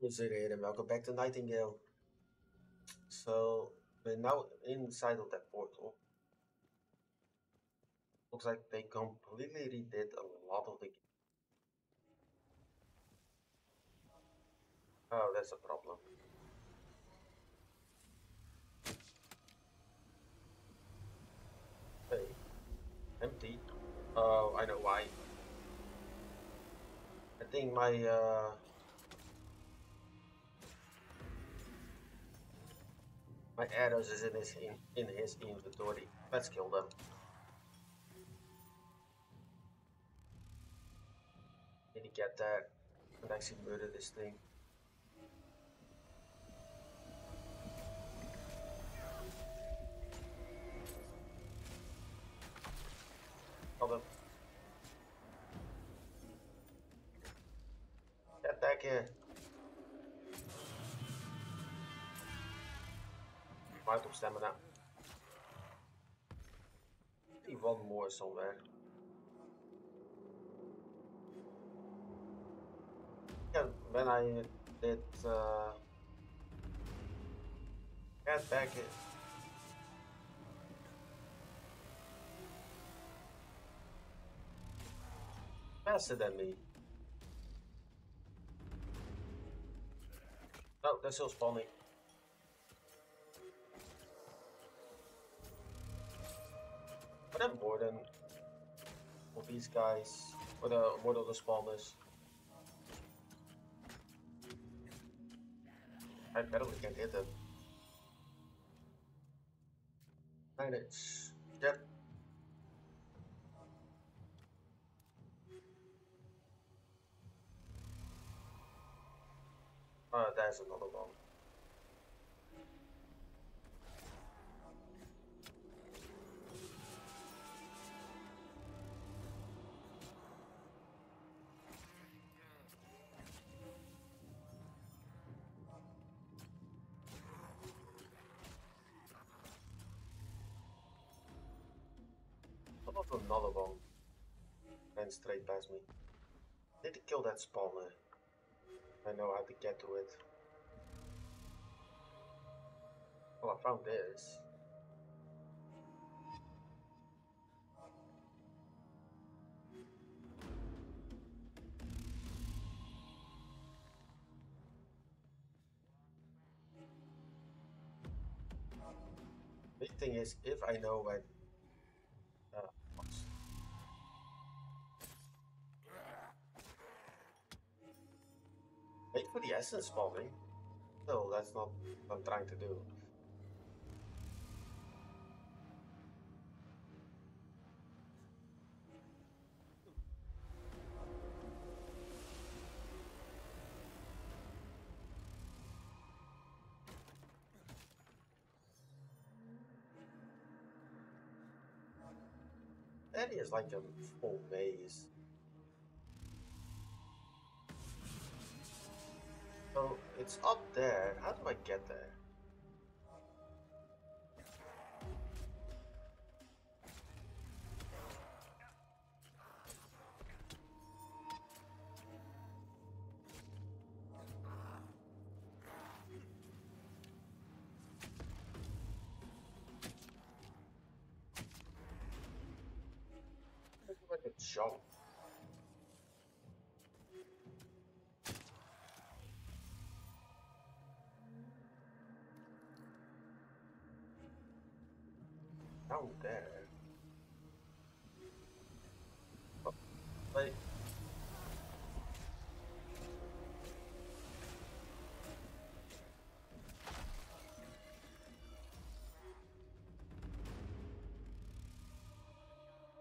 En heren, welcome back to Nightingale. So, we're now inside of that portal. Looks like they completely redid a lot of the game. Oh, that's a problem. Hey, empty. Oh, I know why. I think my uh, my arrows is in his in, in his inventory. Let's kill them. Did to get that and actually murder this thing. Kill them. Get back here. Right op stamina. See one more somewhere. Yeah, when I did uh, get back it. Faster than me. Oh, they're still spawning. But I'm more than all these guys, or the more than the spawners. I barely can hit them. Manage. Yep. Ah, there's another one. Another one? Ran straight past me. Did he kill that spawner? I know how to get to it. Well, I found this. Big thing is, if I know when For the essence spawning. No, that's not what I'm trying to do. That is like a full maze. It's up there. How do I get there?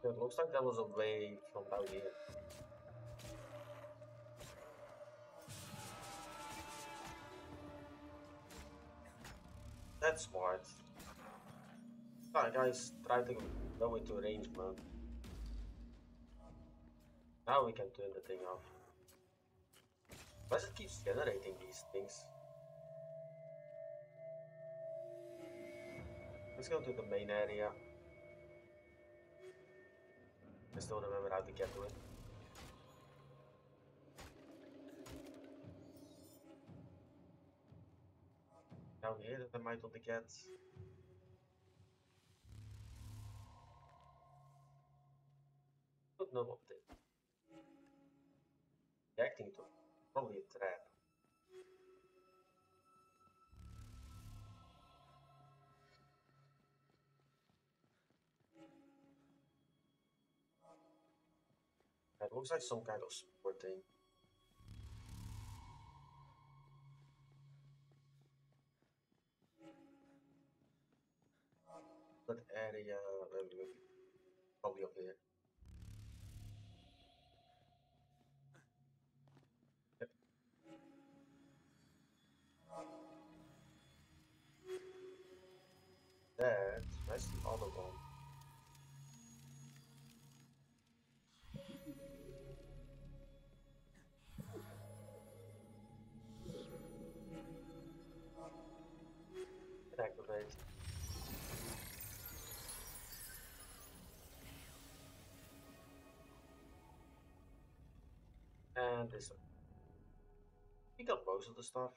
It looks like that was a way from down here. That's smart. Alright guys, try to go into range mode. Now we can turn the thing off. Why does it keeps generating these things? Let's go to the main area. I still remember how to get to it. Now here the might of the cats. Don't know what they reacting to. Probably a trap. Looks like some kind of sport thing. That area, probably up here. That, that's the other one. And this one. We got most of the stuff.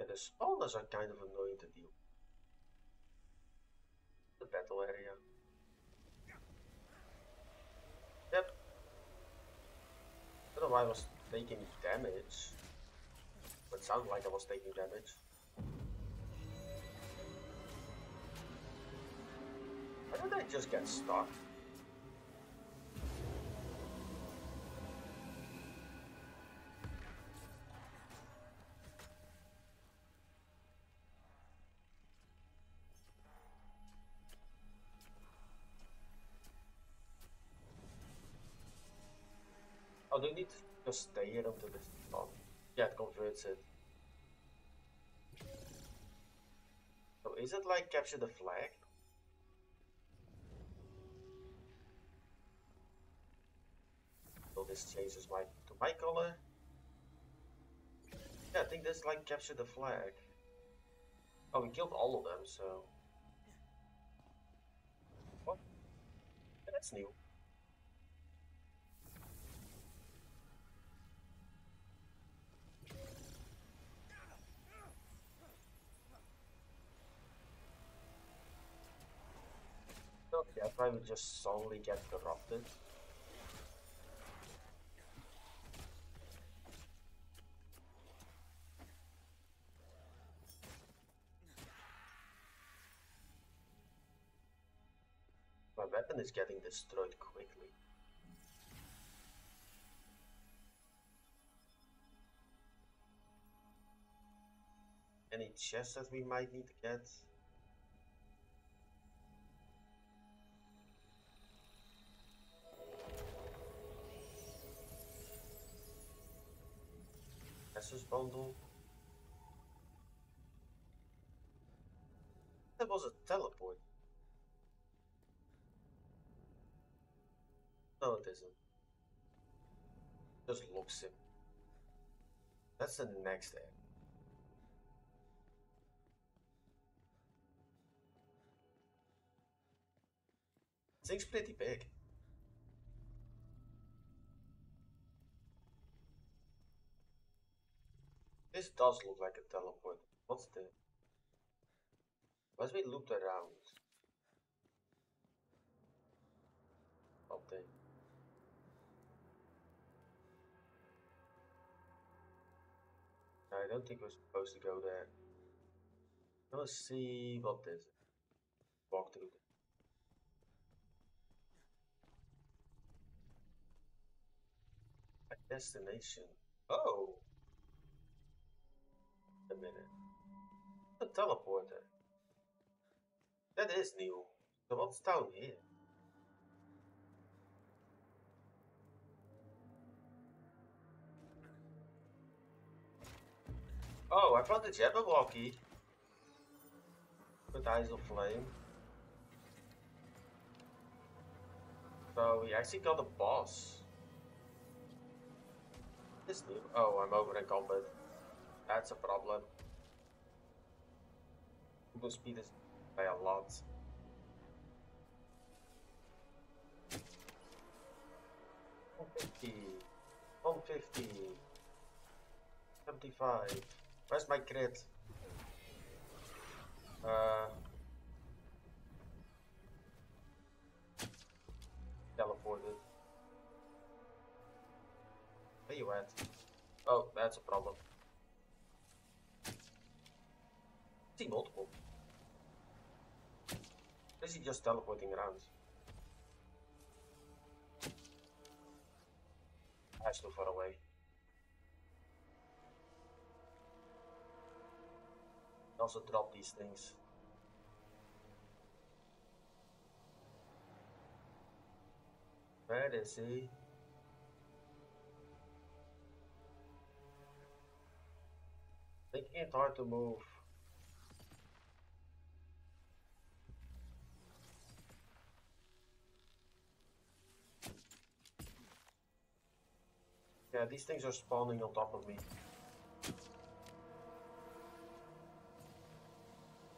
Yeah, oh, the spawners are kind of annoying to deal. The battle area. Yep. I don't know why I was taking damage. But it sounded like I was taking damage. Why did I just get stuck? Oh, do you need to just stay here until this? Yeah, it converts it. So is it like capture the flag? So this changes my to my color. Yeah, I think this like capture the flag. Oh, we killed all of them, so. What? Yeah, that's new. Okay, I probably would just solely get corrupted. My weapon is getting destroyed quickly. Any chests that we might need to get? Bundle. That was a teleport. No, it isn't. Just looks it. That's the next egg. Thing's pretty big. This does look like a teleport. What's the... Let's be looped around. Something. I don't think we're supposed to go there. Let's see what this is. Walk through A destination. Oh! A minute. A teleporter. That is new. So what's down here? Oh, I found the Jabberwocky. With Eyes of Flame. So we actually got a boss. This new. Oh, I'm over in combat. That's a problem. Google speed is by a lot. One fifty. One fifty. 75. Where's my crit? Uh, teleported. Where you at? Oh, that's a problem. See multiple. Is he just teleporting around? That's too far away. Also drop these things. Where is he? Making it hard to move. Yeah, these things are spawning on top of me.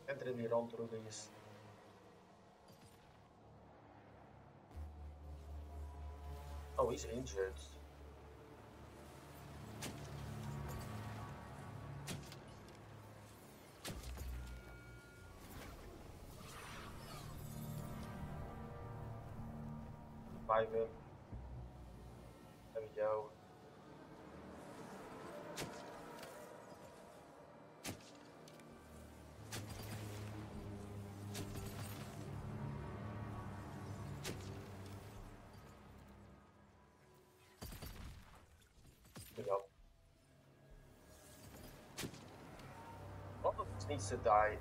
Can't really run through these. Oh, he's injured. Revive him. Needs to die.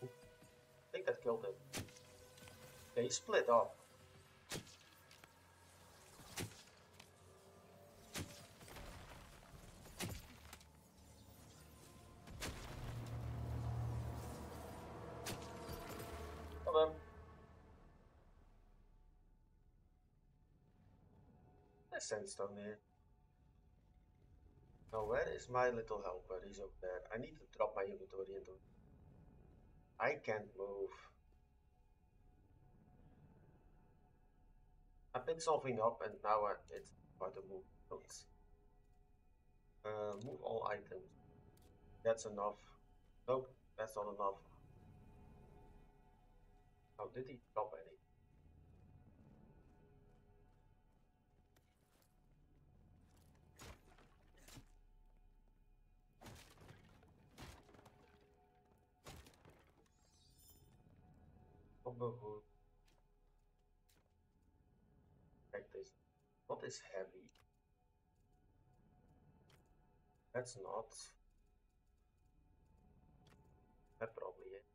I think that killed it. They split up. Hello. There's sandstone here. Now where is my little helper? He's up there. I need to drop my inventory into I can't move. I picked something up and now I, it's hard to move. Uh, move all items. That's enough. Nope, that's not enough. How did he drop any? Is heavy? That's not. That probably is.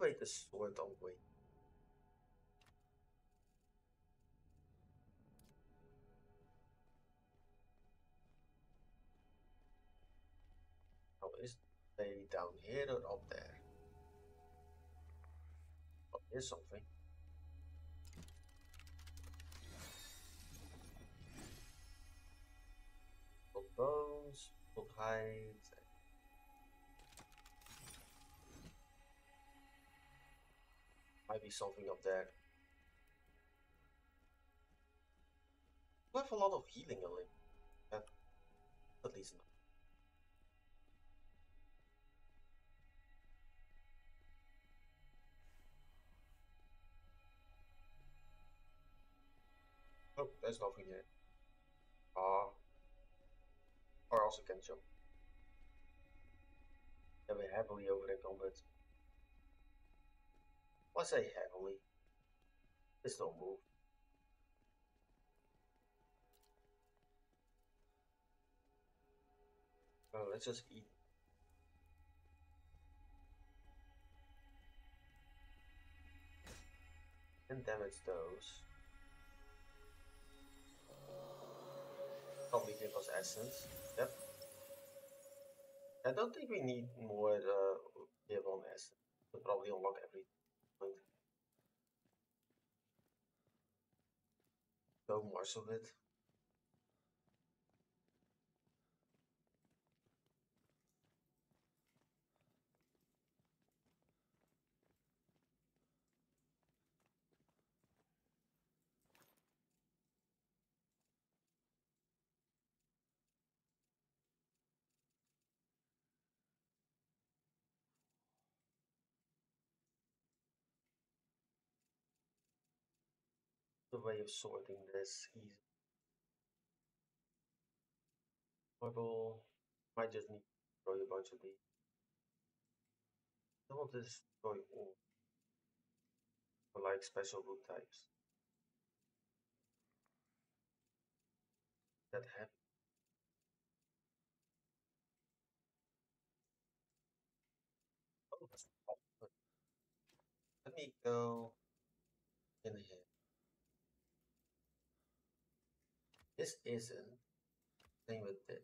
Wait, the sword on way. Oh, is they down here or up there? Here's something. Pulled bones, pulled hides. Might be something up there. We have a lot of healing. At least not. There's nothing here. Ah. Or also can jump. Yeah, we're heavily over in combat. I say heavily. This don't move. Oh, let's just eat. And damage those. Give us essence. Yep. I don't think we need more uh, give on essence. Will probably unlock every point. So much of it. Way of sorting this easy. Model might just need to destroy a bunch of these. I want to destroy all for like special root types. That heavy. Oh. Let me go in here. This isn't. Same with this.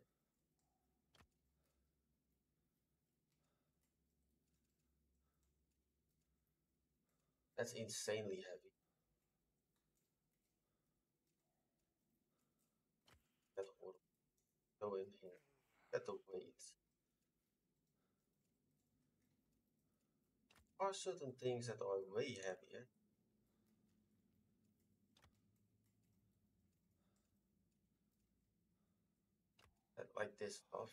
That's insanely heavy. That will go in here. Get the weight. Are certain things that are way heavier. Like this stuff.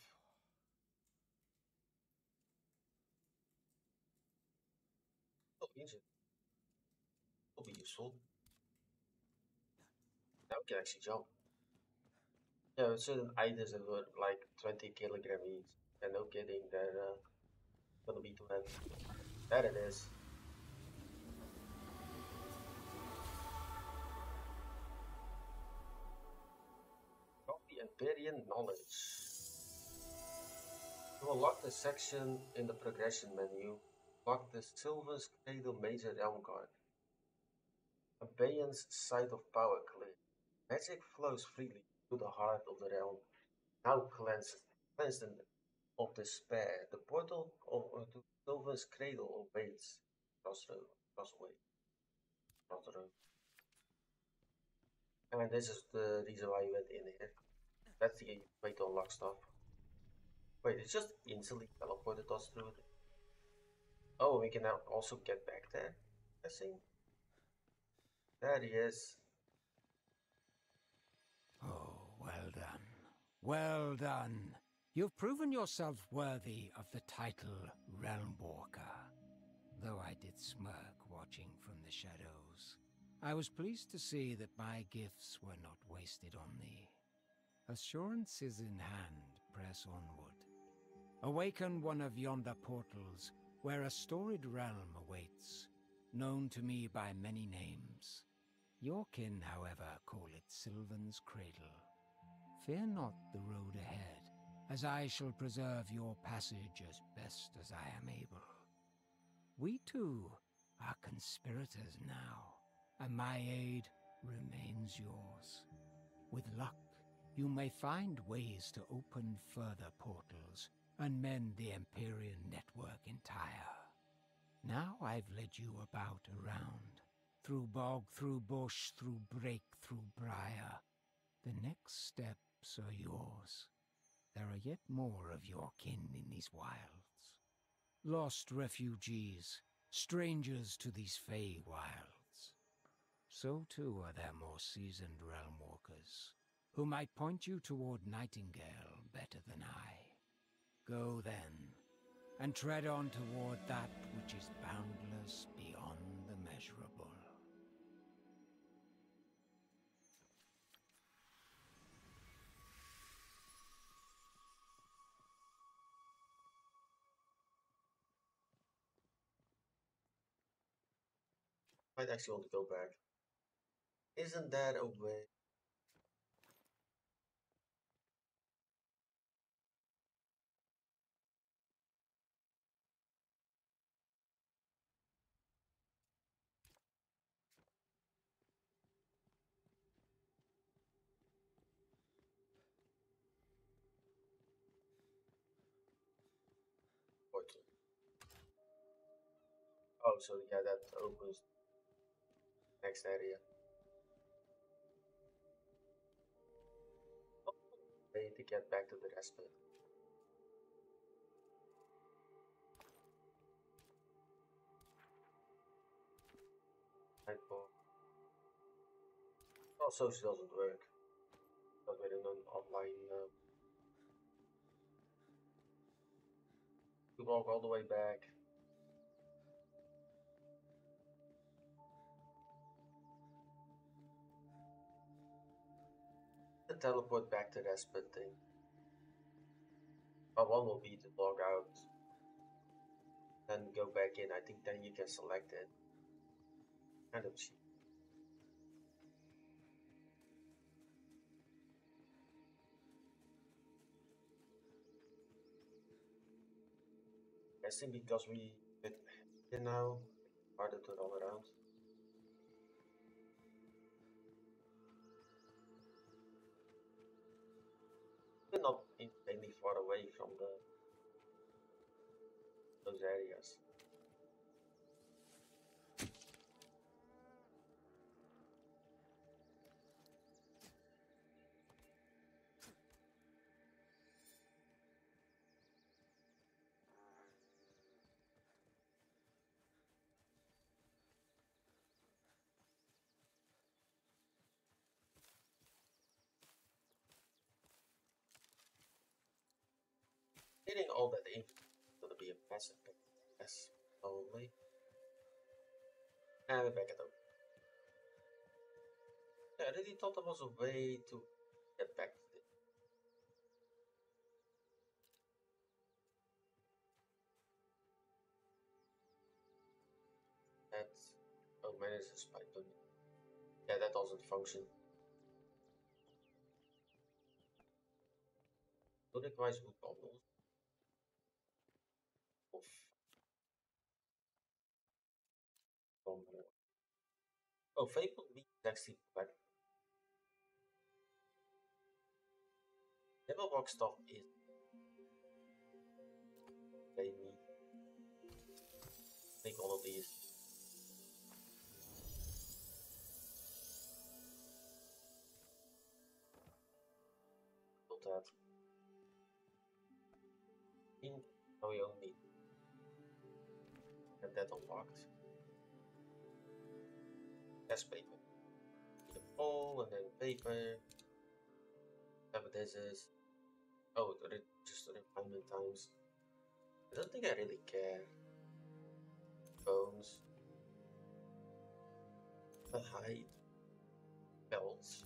Oh, engine. Will be useful. Now we can actually jump. Yeah, certain items that were like 20 kilogram each. And no kidding, they're uh, gonna be too heavy. There it is. Empyrean knowledge. To unlock the section in the progression menu, lock the Sylvan's Cradle Major Realm Card. Abeyance Site of Power clear. Magic flows freely to the heart of the realm, now cleanse, cleansed, cleansed of despair. The portal of, uh, to Sylvan's Cradle awaits. Crossroad, crossway, crossroad. And this is the reason why you went in here. That's the way to unlock stuff. Wait, it's just instantly teleported us through. The... Oh, we can now also get back there. I think. There he is. Oh, well done. Well done. You've proven yourself worthy of the title Realm Walker. Though I did smirk watching from the shadows, I was pleased to see that my gifts were not wasted on thee. Assurances in hand, press onward. Awaken one of yonder portals, where a storied realm awaits, known to me by many names. Your kin, however, call it Sylvan's Cradle. Fear not the road ahead, as I shall preserve your passage as best as I am able. We too are conspirators now, and my aid remains yours. With luck, you may find ways to open further portals and mend the Empyrean network entire. Now I've led you about around, through bog, through bush, through brake, through briar. The next steps are yours. There are yet more of your kin in these wilds. Lost refugees, strangers to these fey wilds. So too are there more seasoned realm walkers, who might point you toward Nightingale better than I. Go then, and tread on toward that which is boundless beyond the measurable. I might actually want to go back. Isn't that a way? Oh, so yeah, that opens next area. Way to get back to the respite. Nightfall. Also, she doesn't work. But with an online. Uh, we walk all the way back. And teleport back to respite thing. But one will be to log out. Then go back in. I think then you can select it. Kind of cheap. Guessing because we here now, harder to run around. Not insanely far away from the those areas. Getting all that info is gonna be a massive yes, only. And we're back at. Yeah, I really thought there was a way to get back to this. That oh manage the spike button. Yeah, that doesn't function. Do requires good bundles. Of from Oh, Fable B is actually like Levelbox stuff is they need take all of these. Build that. In now we only get that unlocked. That's paper. The pole and then paper. Whatever this is. Oh, just refinement times. I don't think I really care. Bones. The height. Belts.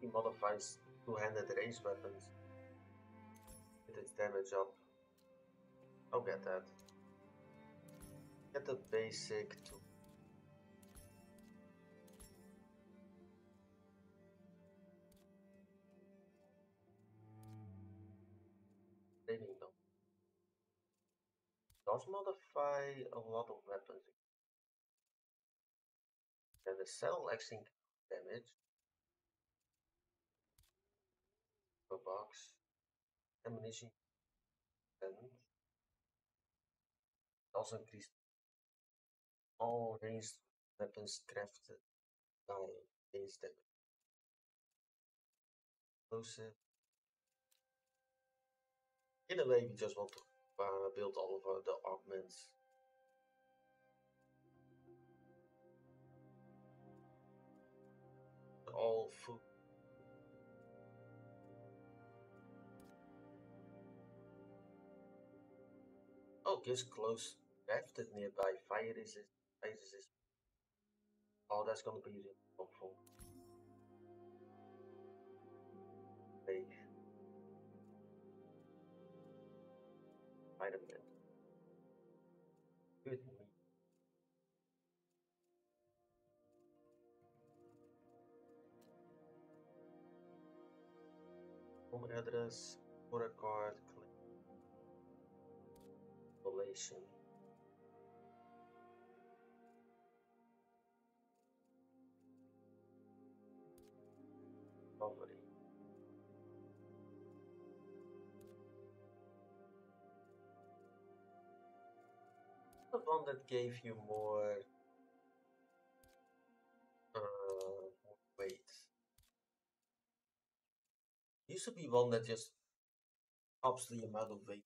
He modifies two-handed ranged weapons. Its damage up. I'll get that. Get the basic to training them. Does modify a lot of weapons. And the cell actually damage Ammunition and also increase all ranged weapons crafted by base damage. Explosive. In a way, we just want to uh, build all of uh, the augments. All food. Oh, gives close crafted nearby fire resist. Fire resist. Oh, that's gonna be helpful. Hey. Vitamin. Good meat. Home address, order card, vibration. The one that gave you more uh, weight. Used to be one that just ups the amount of weight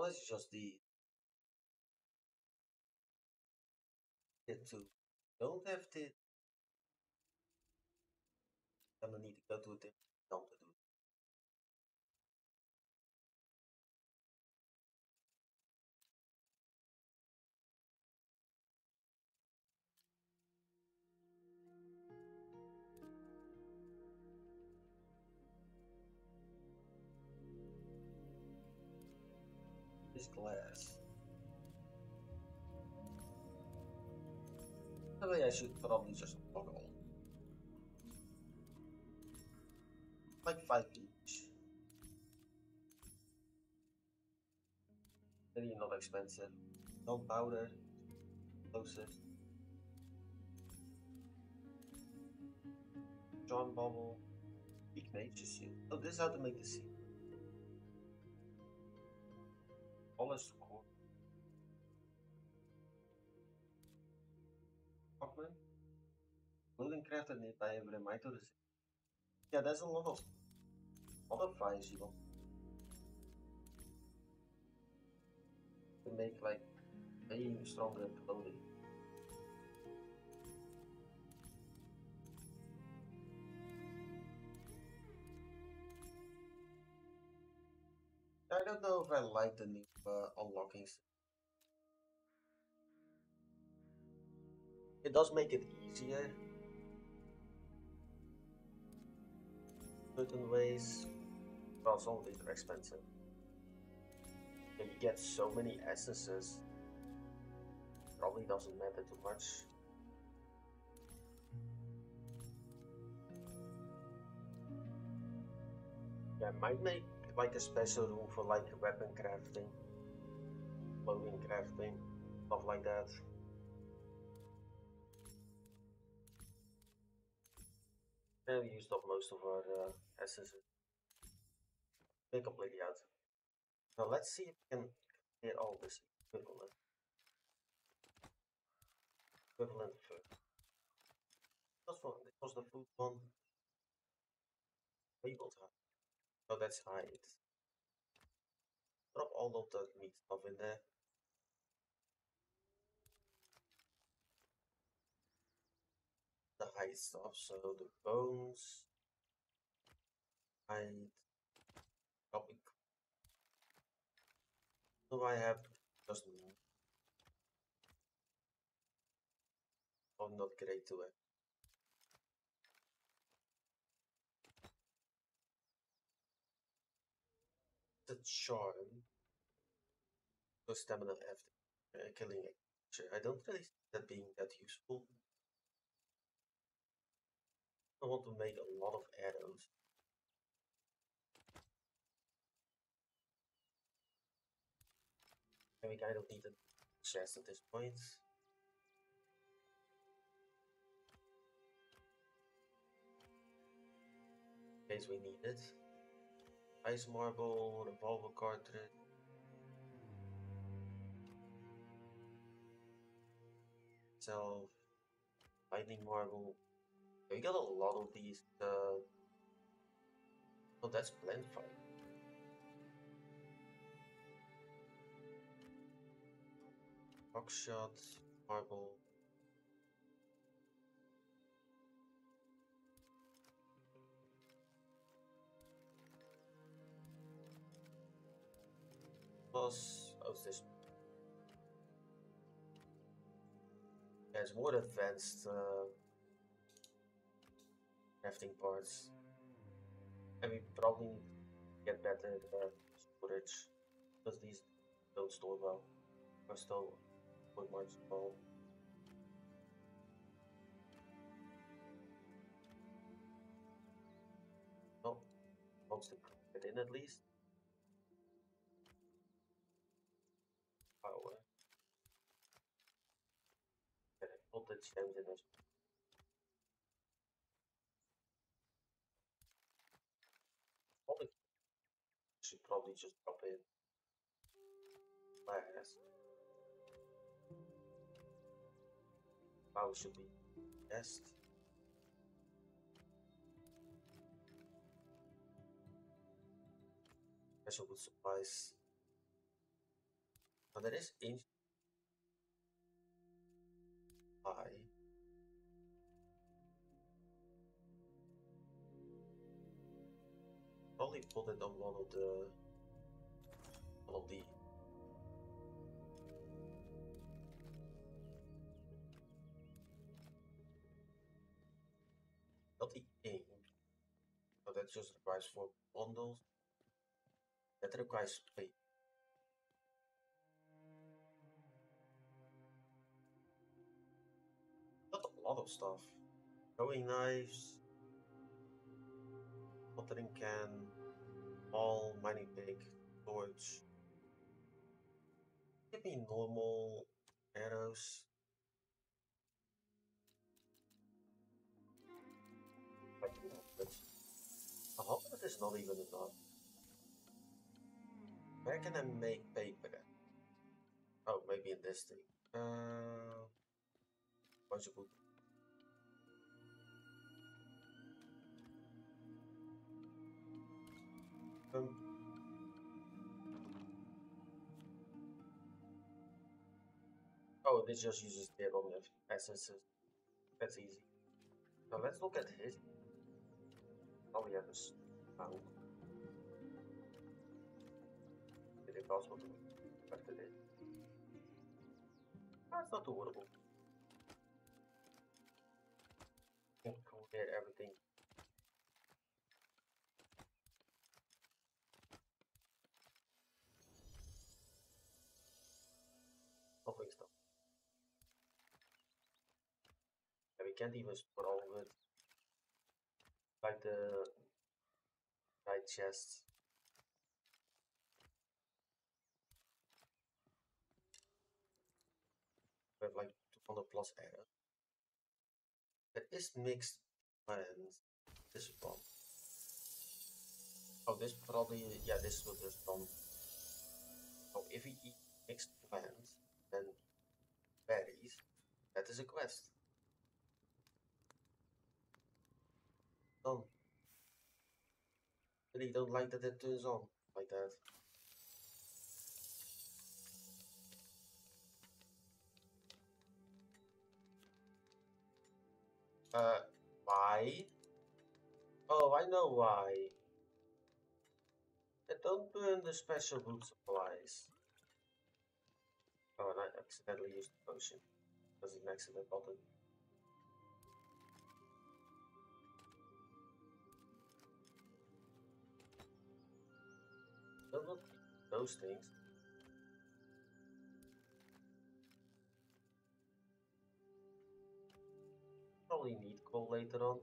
Oh, Unless it's just the it to don't have it. Then I need to go to a different This glass. Maybe I should probably just toggle. Like five each. Really not expensive. Gunpowder. Explosives. John Bubble. Big Nature's Shield. Oh, this is how to make the seal. Polished core. Stockman. Building crafted nearby every reminder. Yeah, there's a lot of modifiers you want. To make like way stronger clothing. I don't know if I like the new uh, unlocking. It does make it easier. Certain ways. Well, some of these are expensive. And you get so many essences. Probably doesn't matter too much. Yeah, might make like a special room for like weapon crafting, clothing crafting, stuff like that. And we used up most of our uh, essences. They're completely out. Now let's see if we can get all this equivalent. Equivalent first. This one, this was the food one. Labeled high. So that's height. Drop all of the meat stuff in there. The height stuff, so the bones, height, topic. So I have just. I'm not great to it. The charm. The stamina after uh, killing a creature. I don't really see that being that useful. I want to make a lot of arrows. I mean, I don't need a chest at this point. In case we need it. Ice marble, revolver cartridge. Self, lightning marble. We got a lot of these. Uh... Oh, that's blend fire. Rockshot, marble. Plus, oh, this. It's more advanced uh, crafting parts. And we probably get better uh, storage because these don't store well. Are still quite much small. Well, to put in at least. In as Probably should probably just drop in. glass. Bow should be best. Special supplies. Now there is ancient Probably put it on one of the one of the not the ink. So that just requires four bundles. That requires space. Not a lot of stuff. Throwing knives, watering can, all mining pick, torch. Give me normal arrows. A hundred is not even enough. Where can I make paper? Oh, maybe in this thing. Uh, bunch of wood. Um, oh, this just uses their own essences. That's easy. Now let's look at his. Oh, yeah, this found. Is it possible to this? That's not too horrible. Can clear everything. Nothing stuff. And we can't even of it. Like the right chest. We have like 200 plus error. There is mixed plans. This one. Oh, this probably, yeah, this will just done. Oh, if we eat mixed plants, then berries, that is a quest. Done. Really don't like that it turns on like that. Uh, why? Oh, I know why. I don't burn the special wood supplies. Oh, and I accidentally used the potion. Next to the button. Those things. Probably need coal later on.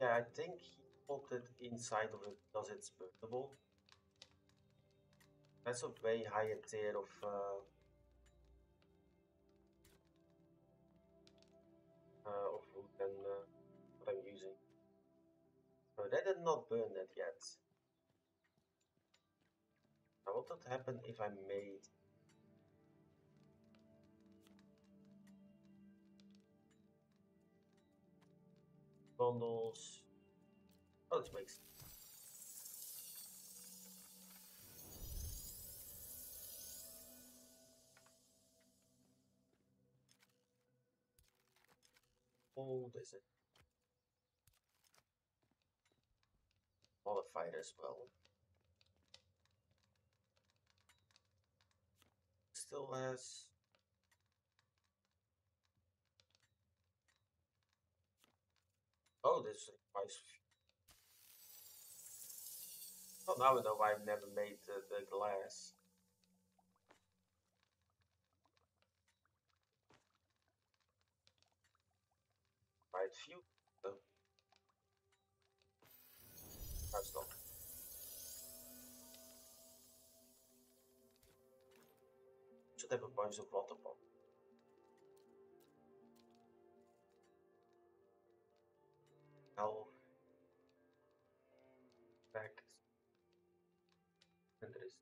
Yeah, I think he put it inside of it because it's burnable. That's a way higher tier of uh, That did not burn that yet. Now what would happen if I made bundles? Oh, this makes old is it? Modified as well. Still has Oh, this requires. Well, oh, now I know why I've never made the, the glass. Right, few. Should have a bunch of water pump. Now back countries.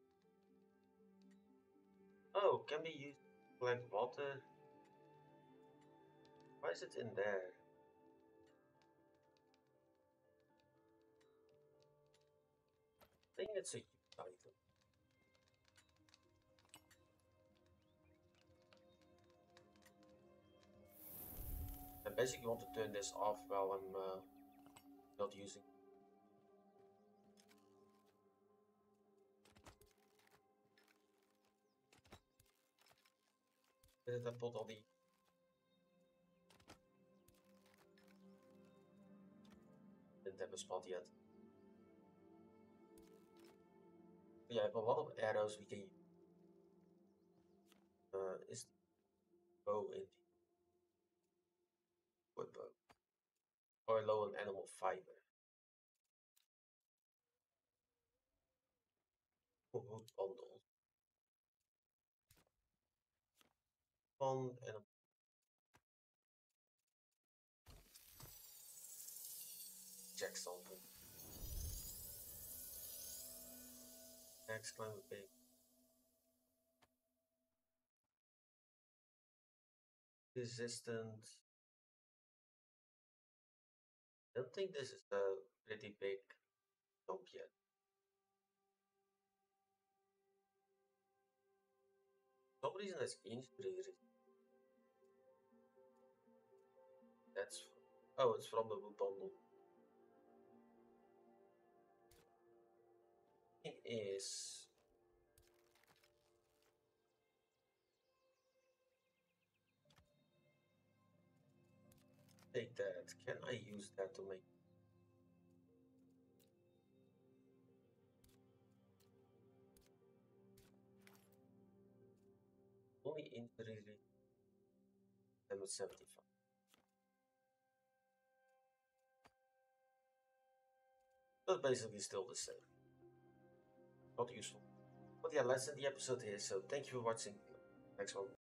Oh, can we use black water? Why is it in there? I basically want to turn this off while I'm uh, not using Did I put all the didn't have a spot yet. I have a lot of arrows we can use. Uh, is bow in wood bow or low on animal fiber? Wood bundles. One animal. Check something. A big. Resistant. I don't think this is a pretty big jump yet. Some reason that's injury. That's oh, it's from the bundle. It is take that. Can I use that to make only injury rate damage 75? But basically still the same. Not useful. But yeah, let's end the episode here. So thank you for watching. Next one.